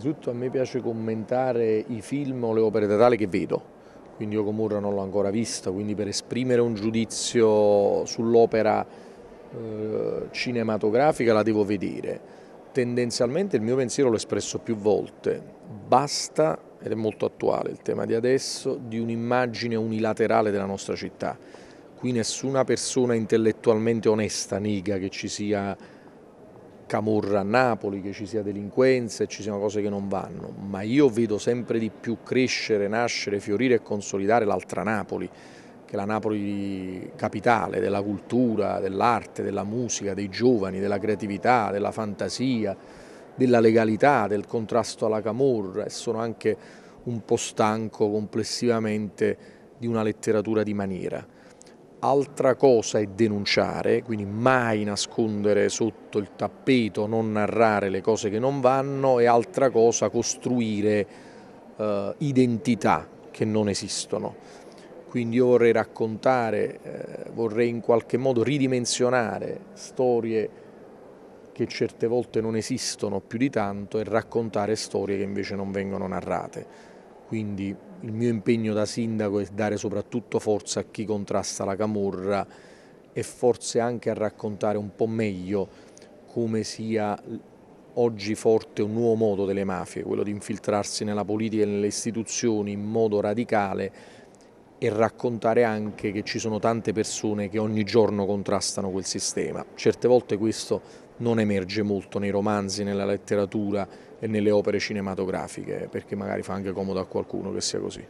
Innanzitutto a me piace commentare i film o le opere teatrali che vedo, quindi io Comurra non l'ho ancora vista, quindi per esprimere un giudizio sull'opera eh, cinematografica la devo vedere. Tendenzialmente il mio pensiero l'ho espresso più volte, basta, ed è molto attuale il tema di adesso, di un'immagine unilaterale della nostra città. Qui nessuna persona intellettualmente onesta nega che ci sia camorra a Napoli, che ci sia delinquenza e ci siano cose che non vanno, ma io vedo sempre di più crescere, nascere, fiorire e consolidare l'altra Napoli, che è la Napoli capitale della cultura, dell'arte, della musica, dei giovani, della creatività, della fantasia, della legalità, del contrasto alla camorra e sono anche un po' stanco complessivamente di una letteratura di maniera. Altra cosa è denunciare, quindi mai nascondere sotto il tappeto, non narrare le cose che non vanno e altra cosa costruire eh, identità che non esistono. Quindi io vorrei raccontare, eh, vorrei in qualche modo ridimensionare storie che certe volte non esistono più di tanto e raccontare storie che invece non vengono narrate. Quindi il mio impegno da sindaco è dare soprattutto forza a chi contrasta la camorra e forse anche a raccontare un po' meglio come sia oggi forte un nuovo modo delle mafie, quello di infiltrarsi nella politica e nelle istituzioni in modo radicale e raccontare anche che ci sono tante persone che ogni giorno contrastano quel sistema. Certe volte questo non emerge molto nei romanzi, nella letteratura e nelle opere cinematografiche, perché magari fa anche comodo a qualcuno che sia così.